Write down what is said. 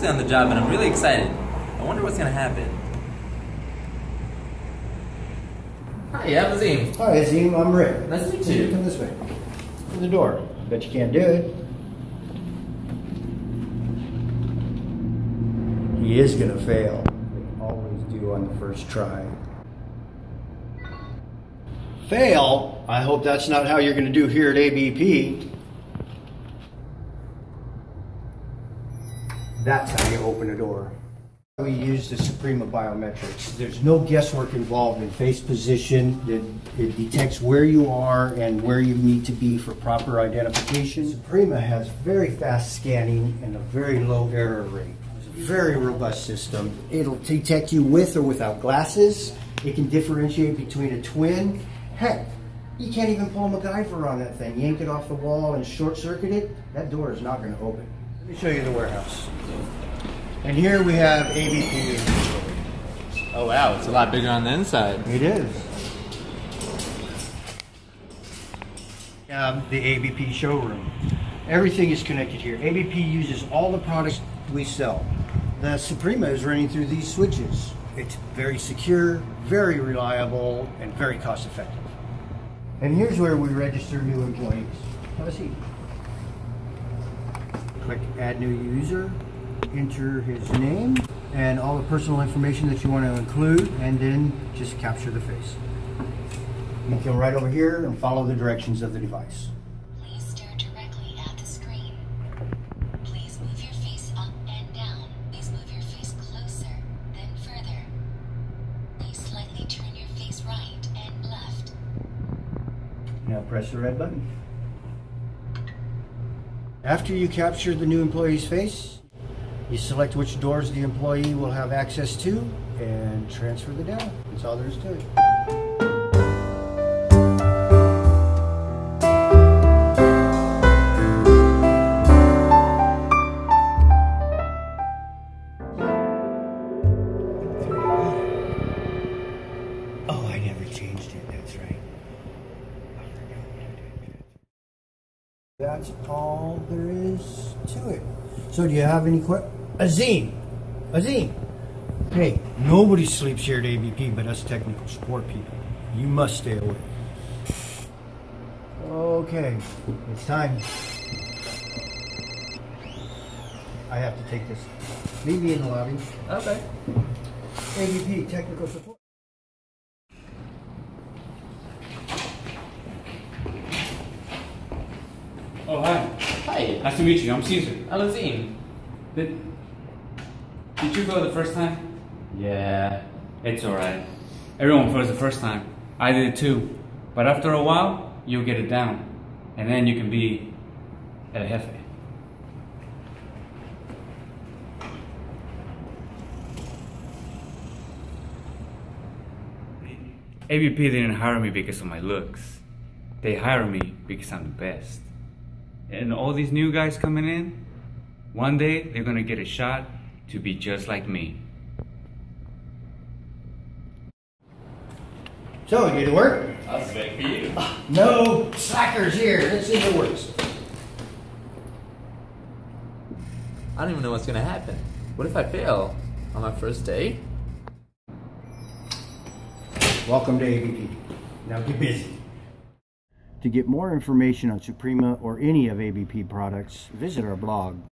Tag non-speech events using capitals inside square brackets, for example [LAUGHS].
day on the job and I'm really excited. I wonder what's gonna happen. Hi, I'm Azim. Hi, Azim. I'm Rick. Nice to meet you. Come this way. Through the door. Bet you can't do it. He is gonna fail. They always do on the first try. Fail? I hope that's not how you're gonna do here at ABP. That's how you open a door. We use the Suprema Biometrics. There's no guesswork involved in face position. It, it detects where you are and where you need to be for proper identification. Suprema has very fast scanning and a very low error rate. It's a very robust system. It'll detect you with or without glasses. It can differentiate between a twin. Heck, you can't even pull a MacGyver on that thing. Yank it off the wall and short circuit it, that door is not going to open. Let me show you the warehouse. And here we have ABP. Oh wow, it's a lot bigger on the inside. It is. Um, the ABP showroom. Everything is connected here. ABP uses all the products we sell. The Suprema is running through these switches. It's very secure, very reliable, and very cost effective. And here's where we register new employees. Have a seat. Click Add New User, enter his name and all the personal information that you want to include, and then just capture the face. You can right over here and follow the directions of the device. Please stare directly at the screen. Please move your face up and down. Please move your face closer, then further. Please slightly turn your face right and left. Now press the red button. After you capture the new employee's face, you select which doors the employee will have access to and transfer the data. That's all there is to it. That's all there is to it. So, do you have any questions? Azim, Azim. Hey, nobody sleeps here at ABP but us technical support people. You must stay awake. Okay, it's time. I have to take this. Meet me in the lobby. Okay. ABP technical support. Oh, hi. Hi, Nice to meet you. I'm Caesar. Azim. Did, did you go the first time? Yeah, it's alright. Everyone goes the first time. I did it too. But after a while, you'll get it down. And then you can be El Jefe. ABP didn't hire me because of my looks. They hire me because I'm the best. And all these new guys coming in, one day they're gonna get a shot to be just like me. So, did it work? That's big for you. [LAUGHS] No slackers here. Let's see if it works. I don't even know what's gonna happen. What if I fail on my first day? Welcome to ABP. Now get busy. To get more information on Suprema or any of ABP products, visit our blog